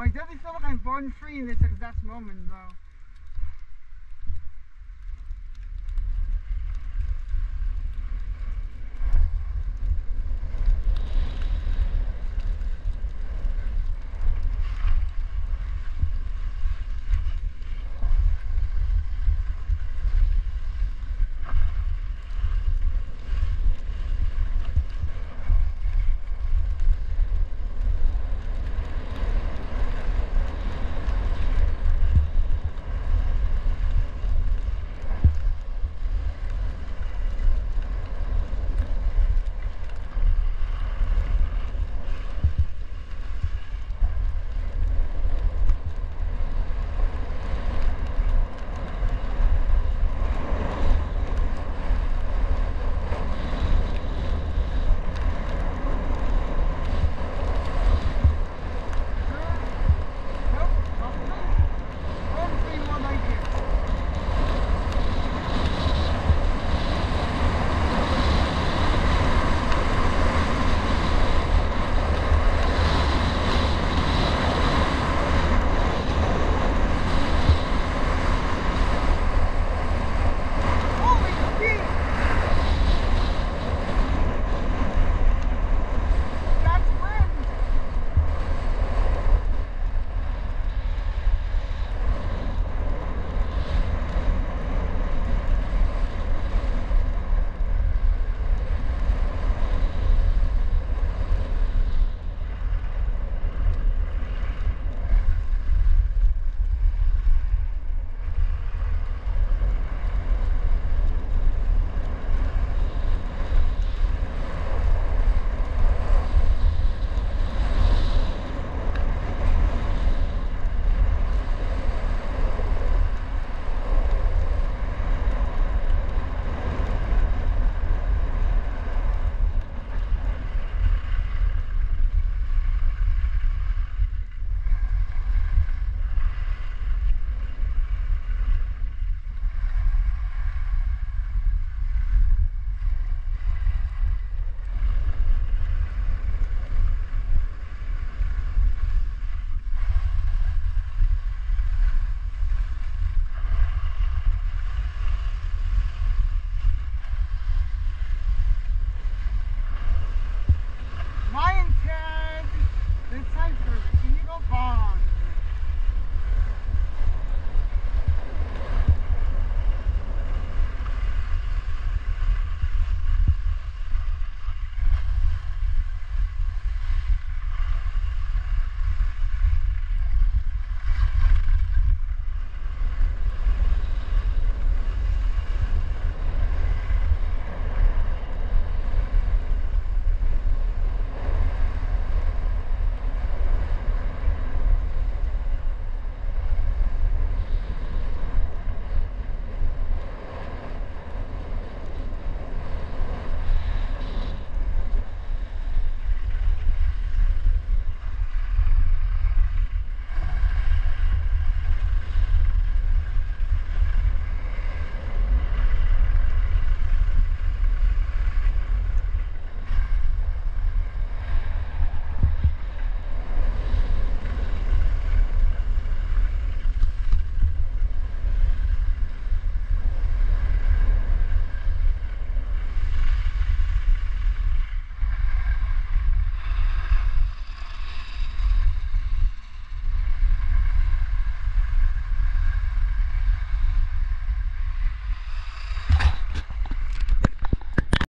Oh, it doesn't feel like I'm born free in this exact moment, though.